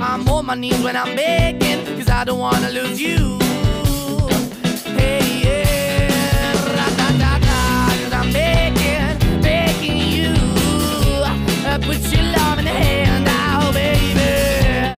I'm on my knees when I'm begging, cause I don't wanna lose you. Hey, yeah, da da da da, cause I'm begging, begging you. I put your love in the head.